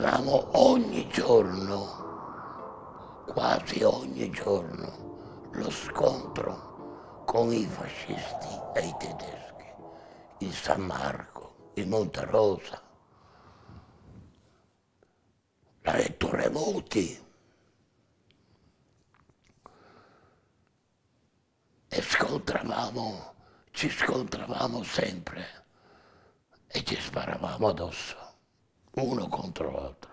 avevamo ogni giorno, quasi ogni giorno, lo scontro con i fascisti e i tedeschi, in San Marco, in Monterosa, la Ettore Muti. E scontravamo, ci scontravamo sempre e ci sparavamo addosso, uno contro l'altro.